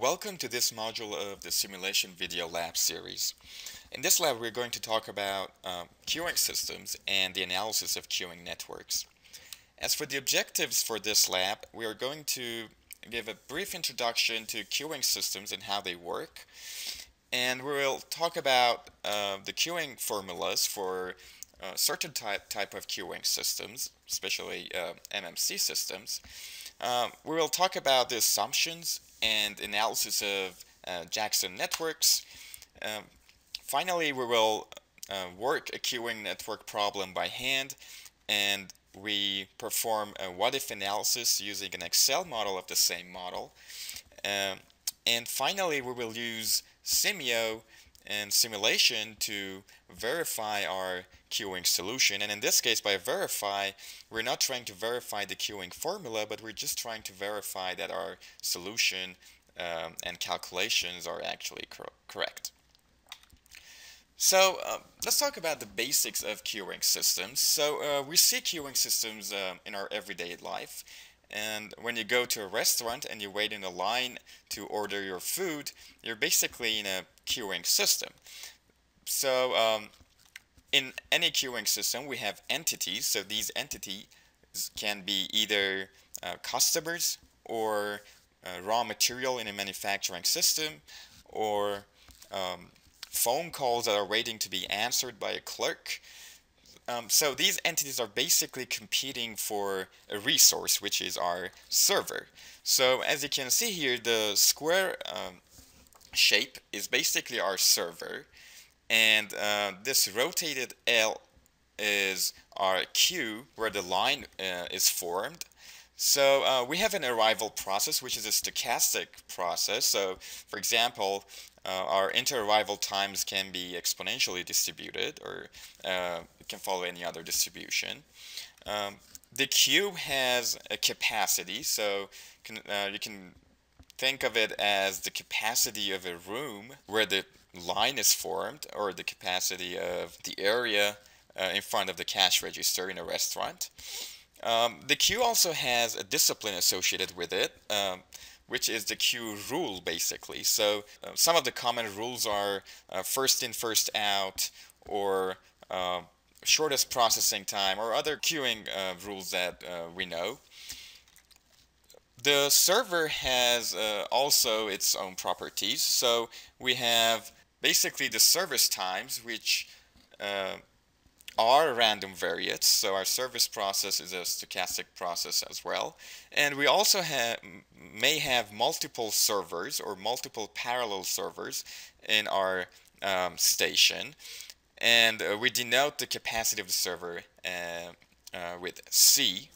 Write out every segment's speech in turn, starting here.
Welcome to this module of the Simulation Video Lab series. In this lab we're going to talk about uh, queuing systems and the analysis of queuing networks. As for the objectives for this lab, we are going to give a brief introduction to queuing systems and how they work. And we will talk about uh, the queuing formulas for uh, certain type, type of queuing systems, especially uh, MMC systems. Um, we will talk about the assumptions and analysis of uh, Jackson networks. Um, finally, we will uh, work a queuing network problem by hand and we perform a what-if analysis using an Excel model of the same model. Um, and finally, we will use Simio and simulation to verify our queuing solution. And in this case, by verify, we're not trying to verify the queuing formula, but we're just trying to verify that our solution um, and calculations are actually cor correct. So uh, let's talk about the basics of queuing systems. So uh, we see queuing systems uh, in our everyday life. And when you go to a restaurant and you wait in a line to order your food, you're basically in a queuing system. So um, in any queuing system, we have entities. So these entities can be either uh, customers or uh, raw material in a manufacturing system or um, phone calls that are waiting to be answered by a clerk. Um, so these entities are basically competing for a resource, which is our server. So as you can see here, the square um, shape is basically our server. And uh, this rotated L is our queue where the line uh, is formed. So uh, we have an arrival process, which is a stochastic process. So for example, uh, our inter-arrival times can be exponentially distributed or uh, can follow any other distribution. Um, the queue has a capacity, so can, uh, you can think of it as the capacity of a room where the line is formed or the capacity of the area uh, in front of the cash register in a restaurant. Um, the queue also has a discipline associated with it. Um, which is the queue rule basically. So uh, some of the common rules are uh, first in, first out, or uh, shortest processing time, or other queuing uh, rules that uh, we know. The server has uh, also its own properties. So we have basically the service times, which are random variates, so our service process is a stochastic process as well. And we also have, may have multiple servers or multiple parallel servers in our um, station. And uh, we denote the capacity of the server uh, uh, with C.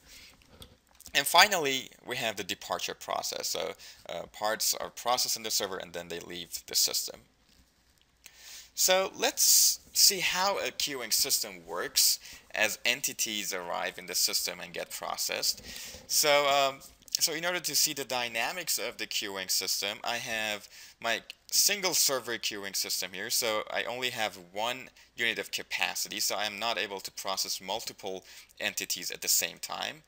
And finally, we have the departure process. So uh, parts are processed in the server and then they leave the system. So let's see how a queuing system works as entities arrive in the system and get processed. So, um, so in order to see the dynamics of the queuing system, I have my single server queuing system here. So I only have one unit of capacity, so I'm not able to process multiple entities at the same time.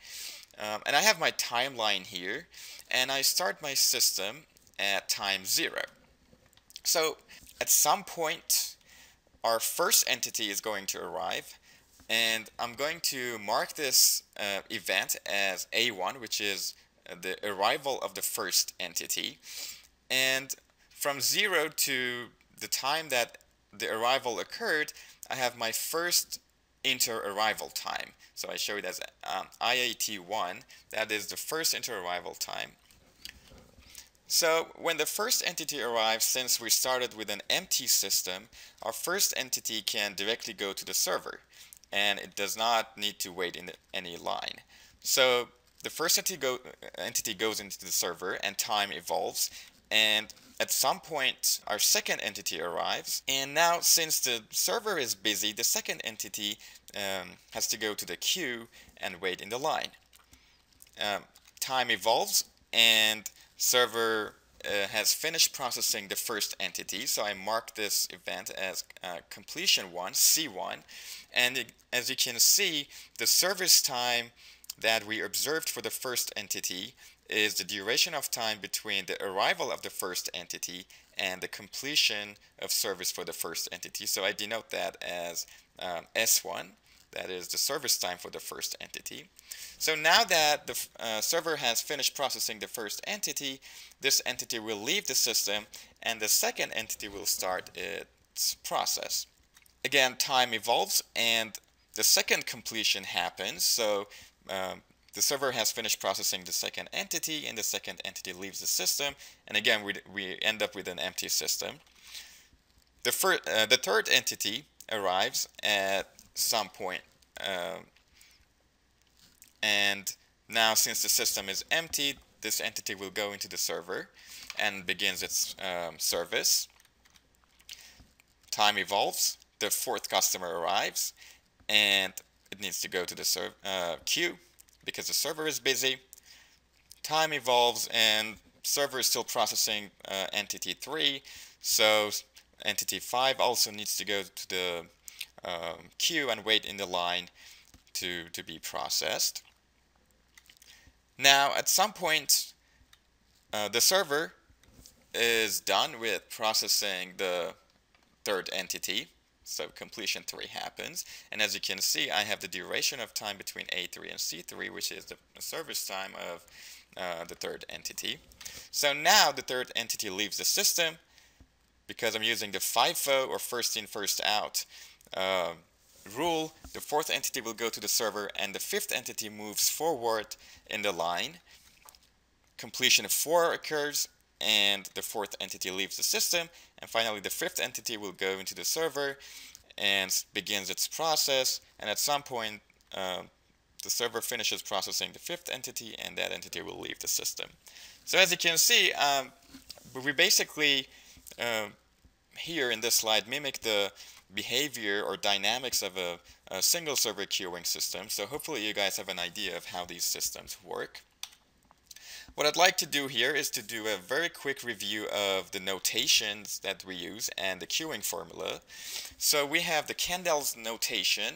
Um, and I have my timeline here, and I start my system at time zero. So at some point, our first entity is going to arrive, and I'm going to mark this uh, event as A1, which is the arrival of the first entity. And from 0 to the time that the arrival occurred, I have my first inter-arrival time. So I show it as um, IAT1, that is the first inter-arrival time. So when the first entity arrives, since we started with an empty system, our first entity can directly go to the server and it does not need to wait in any line. So the first entity, go, entity goes into the server and time evolves and at some point our second entity arrives. And now since the server is busy the second entity um, has to go to the queue and wait in the line. Um, time evolves and server uh, has finished processing the first entity, so I mark this event as uh, completion 1, C1, and it, as you can see, the service time that we observed for the first entity is the duration of time between the arrival of the first entity and the completion of service for the first entity. So I denote that as um, S1, that is the service time for the first entity. So now that the uh, server has finished processing the first entity, this entity will leave the system and the second entity will start its process. Again, time evolves and the second completion happens. So um, the server has finished processing the second entity and the second entity leaves the system. And again, we, we end up with an empty system. The, first, uh, the third entity arrives at some point. Um, and now since the system is empty, this entity will go into the server and begins its um, service. Time evolves, the fourth customer arrives, and it needs to go to the uh, queue because the server is busy. Time evolves and server is still processing uh, entity 3, so entity 5 also needs to go to the um, queue and wait in the line to, to be processed. Now, at some point, uh, the server is done with processing the third entity, so completion 3 happens. And as you can see, I have the duration of time between A3 and C3, which is the service time of uh, the third entity. So now the third entity leaves the system because I'm using the FIFO or first in, first out uh, rule. The fourth entity will go to the server and the fifth entity moves forward in the line. Completion of 4 occurs and the fourth entity leaves the system and finally the fifth entity will go into the server and begins its process and at some point uh, the server finishes processing the fifth entity and that entity will leave the system. So as you can see, um, we basically uh, here in this slide mimic the behavior or dynamics of a, a single server queuing system. So hopefully you guys have an idea of how these systems work. What I'd like to do here is to do a very quick review of the notations that we use and the queuing formula. So we have the Kendall's notation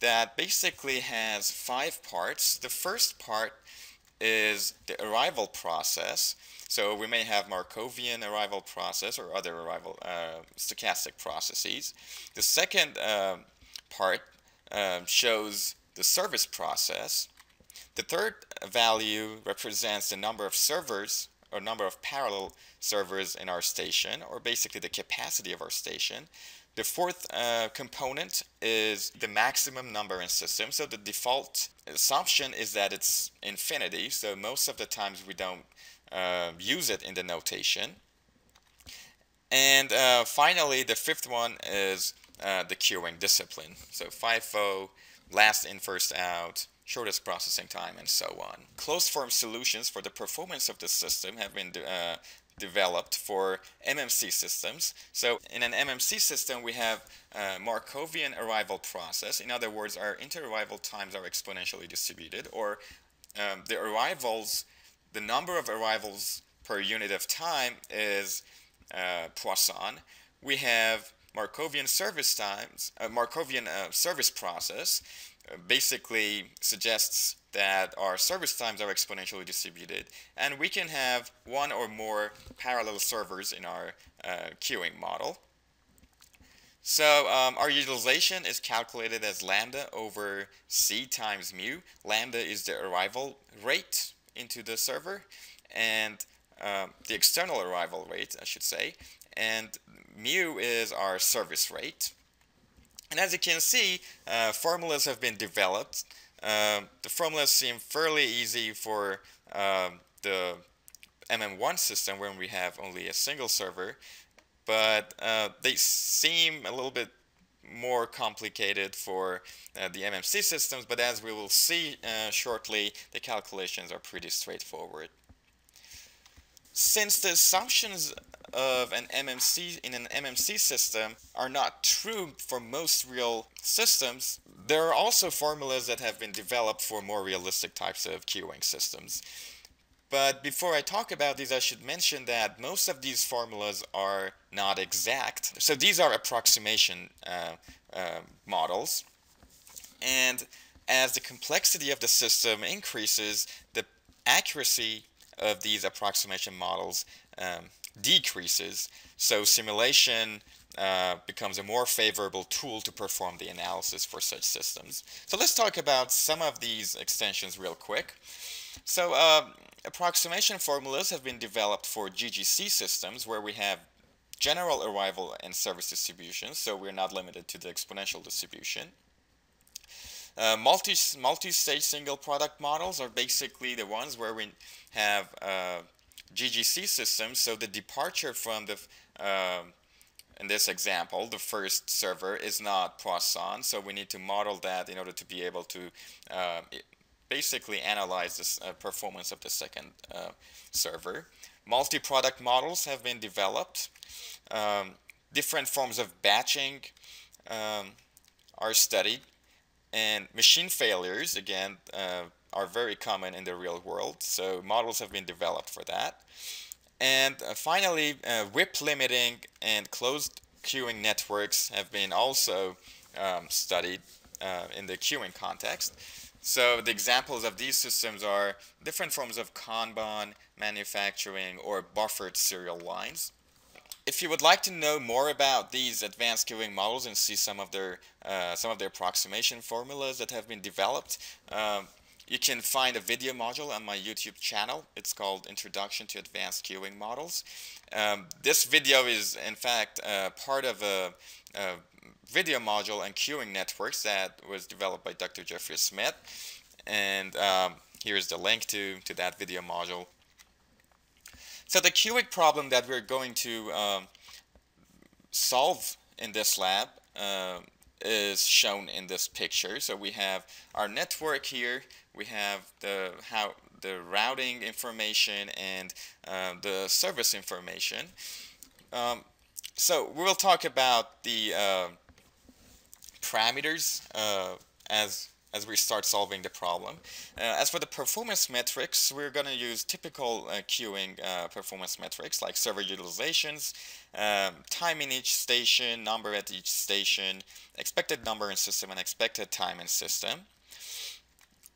that basically has five parts. The first part is the arrival process. So we may have Markovian arrival process or other arrival uh, stochastic processes. The second uh, part uh, shows the service process. The third value represents the number of servers or number of parallel servers in our station or basically the capacity of our station. The fourth uh, component is the maximum number in system. So the default assumption is that it's infinity. So most of the times we don't uh, use it in the notation. And uh, finally, the fifth one is uh, the queuing discipline. So FIFO, last in, first out, shortest processing time, and so on. Closed form solutions for the performance of the system have been uh, developed for MMC systems. So in an MMC system, we have a Markovian arrival process. In other words, our inter-arrival times are exponentially distributed, or um, the arrivals, the number of arrivals per unit of time is uh, Poisson. We have Markovian service times, uh, Markovian uh, service process uh, basically suggests that our service times are exponentially distributed and we can have one or more parallel servers in our uh, queuing model. So um, our utilization is calculated as lambda over c times mu. Lambda is the arrival rate into the server and um, the external arrival rate, I should say, and mu is our service rate. And as you can see, uh, formulas have been developed um, the formulas seem fairly easy for um, the MM1 system when we have only a single server, but uh, they seem a little bit more complicated for uh, the MMC systems, but as we will see uh, shortly, the calculations are pretty straightforward. Since the assumptions of an MMC in an MMC system are not true for most real systems, there are also formulas that have been developed for more realistic types of queuing systems. But before I talk about these, I should mention that most of these formulas are not exact. So these are approximation uh, uh, models. And as the complexity of the system increases, the accuracy of these approximation models um, decreases. So simulation uh, becomes a more favorable tool to perform the analysis for such systems. So let's talk about some of these extensions real quick. So uh, approximation formulas have been developed for GGC systems where we have general arrival and service distributions, so we're not limited to the exponential distribution. Uh, multi, multi-stage single product models are basically the ones where we have uh, GGC systems, so the departure from the, uh, in this example, the first server is not Poisson, so we need to model that in order to be able to uh, basically analyze the uh, performance of the second server. Multi-product models have been developed. Um, different forms of batching um, are studied and machine failures, again, uh, are very common in the real world, so models have been developed for that. And uh, finally, uh, WIP limiting and closed queuing networks have been also um, studied uh, in the queuing context. So the examples of these systems are different forms of Kanban, manufacturing, or buffered serial lines. If you would like to know more about these advanced queuing models and see some of their uh, some of their approximation formulas that have been developed, um, you can find a video module on my YouTube channel. It's called Introduction to Advanced Queuing Models. Um, this video is in fact uh, part of a, a, video module on queuing networks that was developed by Dr. Jeffrey Smith. And um, here's the link to, to that video module. So the queuing problem that we're going to um, solve in this lab uh, is shown in this picture. So we have our network here, we have the how the routing information and uh, the service information. Um, so we will talk about the uh, parameters as as we start solving the problem. Uh, as for the performance metrics, we're going to use typical uh, queuing uh, performance metrics like server utilizations, um, time in each station, number at each station, expected number in system, and expected time in system.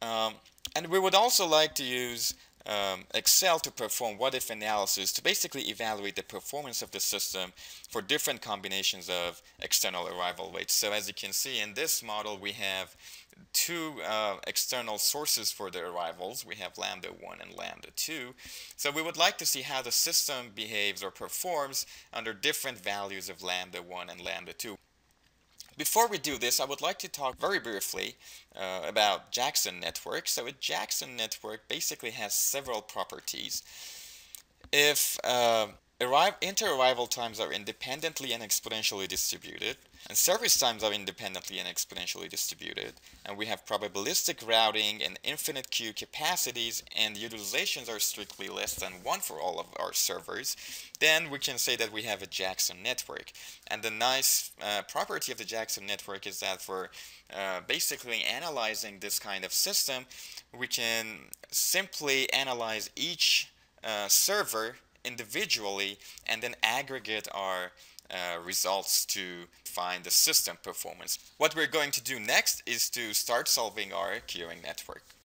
Um, and we would also like to use um, Excel to perform what-if analysis to basically evaluate the performance of the system for different combinations of external arrival weights. So as you can see in this model, we have two uh, external sources for the arrivals. We have lambda 1 and lambda 2. So we would like to see how the system behaves or performs under different values of lambda 1 and lambda 2. Before we do this, I would like to talk very briefly uh, about Jackson network. So a Jackson network basically has several properties. If uh, inter-arrival times are independently and exponentially distributed, and service times are independently and exponentially distributed, and we have probabilistic routing and infinite queue capacities, and utilizations are strictly less than 1 for all of our servers, then we can say that we have a Jackson network. And the nice uh, property of the Jackson network is that for uh, basically analyzing this kind of system, we can simply analyze each uh, server individually and then aggregate our uh, results to find the system performance. What we're going to do next is to start solving our queuing network.